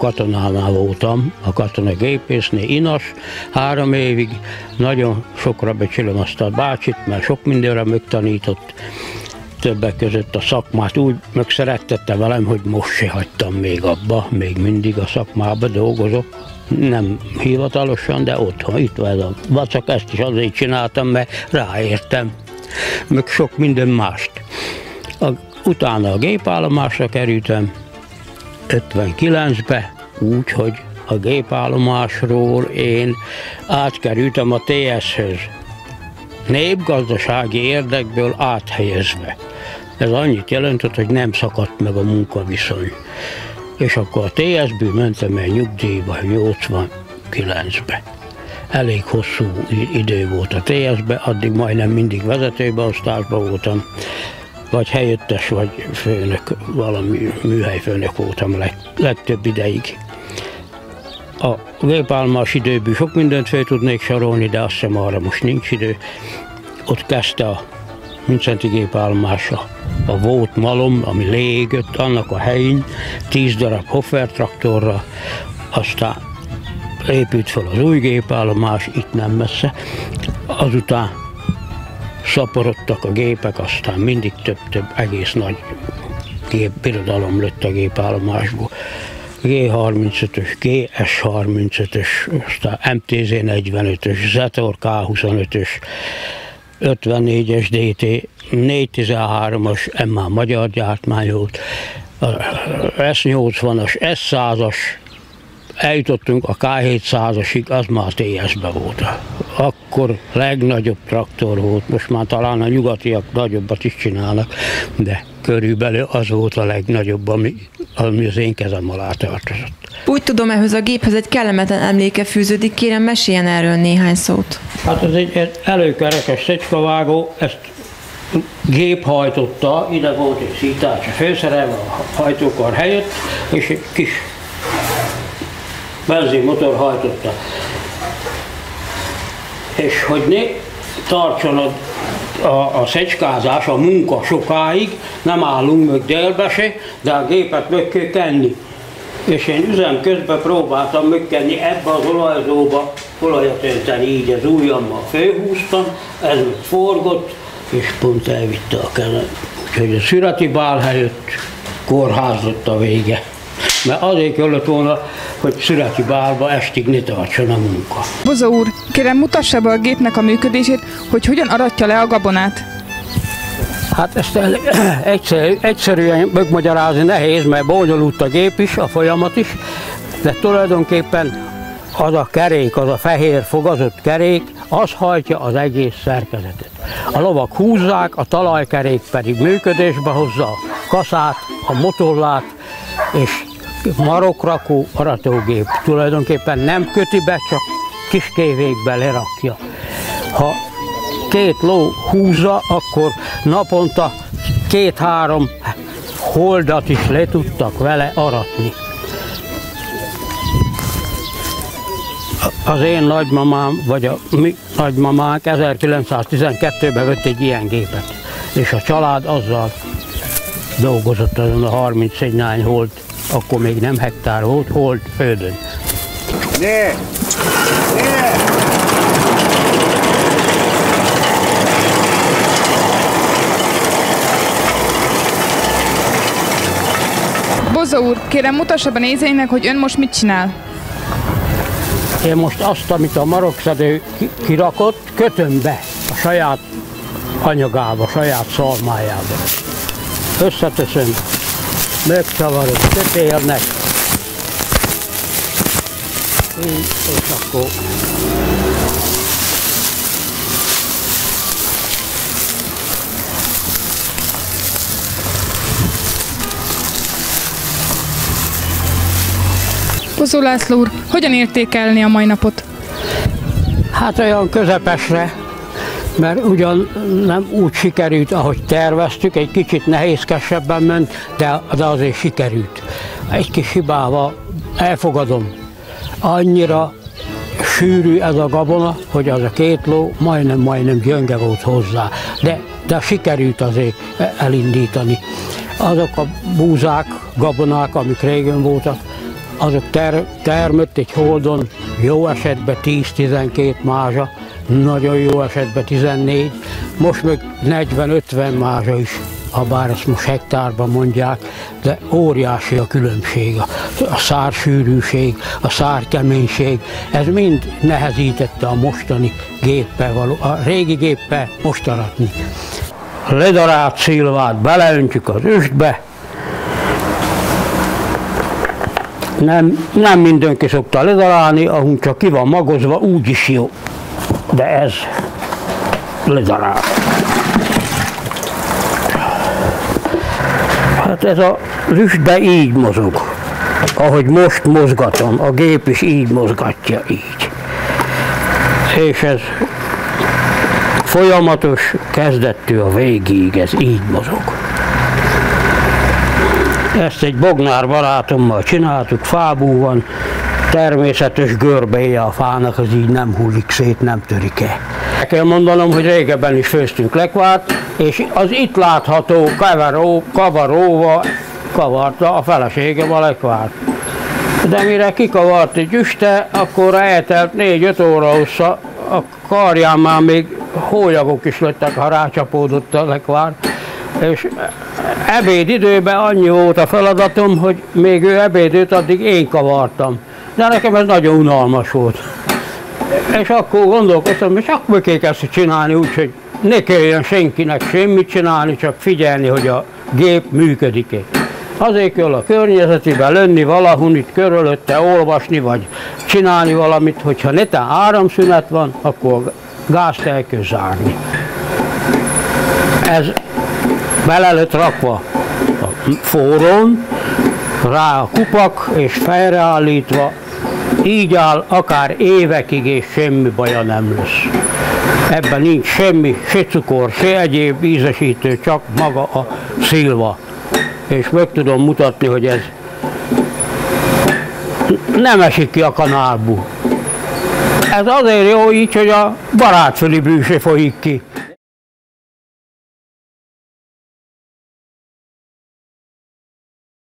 katonánál voltam, a katona gépésznél, Inas, három évig. Nagyon sokra becsülöm azt a bácsit, mert sok mindenre megtanított. Többek között a szakmát úgy megszerettette velem, hogy most se hagytam még abba, még mindig a szakmába dolgozok. Nem hivatalosan, de otthon, itt van a vacak, ezt is azért csináltam, mert ráértem, meg sok minden mást. A, utána a gépállomásra kerültem, 59-be, úgy, hogy a gépállomásról én átkerültem a TS-höz. Népgazdasági érdekből áthelyezve. Ez annyit jelentett, hogy nem szakadt meg a munkaviszony. És akkor a TS-ből mentem el nyugdíjba 89-be. Elég hosszú idő volt a TS-be, addig majdnem mindig vezetőbeosztásban voltam vagy helyettes, vagy főnök, valami műhelyfőnök voltam leg, legtöbb ideig. A gépálmás időből sok mindent fel tudnék sorolni, de azt hiszem arra most nincs idő. Ott kezdte a Mincenti gépállomása a volt malom, ami légött, annak a helyén, tíz darab Hoffer traktorra, aztán épült fel az új gépállomás, itt nem messze. Azután szaporodtak a gépek, aztán mindig több-több egész nagy gép, birodalom lett a gépállomásból. G35-ös, GS35-ös, aztán MTZ 45-ös, Zetor K25-ös, 54-es DT, 413-as, MA magyar gyártmány volt, S80-as, S100-as, eljutottunk a K700-asig, az már TS-be volt. Akkor legnagyobb traktor volt, most már talán a nyugatiak nagyobbat is csinálnak, de körülbelül az volt a legnagyobb, ami, ami az én kezem alá tartozott. Úgy tudom, ehhez a géphez egy kellemetlen emléke fűződik, kérem meséljen erről néhány szót. Hát ez egy, egy előkerekes szecskavágó, ezt gép hajtotta, ide volt egy szítás a főszerelve a hajtókar helyett, és egy kis benzinmotor hajtotta. És hogy ne tartson a, a, a szecskázás, a munka sokáig, nem állunk meg délbe se, de a gépet meg kell kenni. És én üzem közben próbáltam megkenni ebbe az olajzóba olajat önteni, így az ujjammal főhúztam, ez meg forgott, és pont elvitte a kezem. Úgyhogy a szüreti bál helyett kórházott a vége mert azért kellett volna, hogy születi bálba estig ne tartson a munka. Boza úr, kérem mutassa be a gépnek a működését, hogy hogyan aratja le a gabonát. Hát ezt el, egyszer, egyszerűen megmagyarázni nehéz, mert bonyolult a gép is, a folyamat is, de tulajdonképpen az a kerék, az a fehér fogazott kerék, az hajtja az egész szerkezetet. A lovak húzzák, a talajkerék pedig működésbe hozza a kaszát, a motorlát, és marokrakó aratógép tulajdonképpen nem köti be, csak kis kévékbe lerakja. Ha két ló húzza, akkor naponta két-három holdat is le tudtak vele aratni. Az én nagymamám, vagy a mi nagymamánk 1912-ben vett egy ilyen gépet, és a család azzal dolgozott azon a 31 nány hold akkor még nem hektár volt, hold földön. Ne! Ne! Boza úr, kérem mutassa be nézőinknek, hogy ön most mit csinál. Én most azt, amit a marokszedő kirakott, kötöm be a saját anyagába, saját szalmájába. Összeteszem megcsavarod kötélnek, így, és akkor Bozó László úr, hogyan értékelni a mai napot? Hát olyan közepesre, mert ugyan nem úgy sikerült, ahogy terveztük, egy kicsit nehézkesebben ment, de, de azért sikerült. Egy kis hibával elfogadom. Annyira sűrű ez a gabona, hogy az a két ló majdnem-majdnem gyönge volt hozzá, de, de sikerült azért elindítani. Azok a búzák, gabonák, amik régen voltak, azok ter, termött egy holdon jó esetben 10-12 mázsa, nagyon jó esetben 14, most meg 40-50 mázsa is, ha bár ezt most hektárban mondják, de óriási a különbség, a, a szársűrűség, a szárkeménység, ez mind nehezítette a mostani géppel való, a régi géppel most aratni. Ledarált szilvát beleöntjük az üstbe, nem, nem mindenki szokta ledarálni, ahunk csak ki van magozva, úgy is jó. De ez ledarál. Hát ez a rüstbe így mozog. Ahogy most mozgatom, a gép is így mozgatja, így. És ez folyamatos kezdettől a végig, ez így mozog. Ezt egy Bognár barátommal csináltuk, fábú van, természetes görbéje a fának, az így nem hullik szét, nem törik el. El kell mondanom, hogy régebben is főztünk lekvárt, és az itt látható kavaró, kavaróval kavarta a feleségem a lekvárt. De mire kikavart egy üste, akkor eltelt 4-5 óra hossza, a karján már még hólyagok is lettek, ha rácsapódott a lekvár. És ebéd időben annyi volt a feladatom, hogy még ő ebédőt addig én kavartam. De nekem ez nagyon unalmas volt. És akkor gondolkoztam, hogy akkor kell ezt csinálni úgy, hogy ne kelljen senkinek semmit csinálni, csak figyelni, hogy a gép működik-e. Azért kell a környezetibe lenni valahol itt körülötte, olvasni, vagy csinálni valamit, hogyha netán áramszünet van, akkor gázt el kell zárni. Ez bele lett rakva a forrón, rá a kupak, és fejreállítva, így áll akár évekig, és semmi baja nem lesz. Ebben nincs semmi, se cukor, se egyéb ízesítő, csak maga a szilva. És meg tudom mutatni, hogy ez nem esik ki a kanálból. Ez azért jó így, hogy a barátföli bűse folyik ki.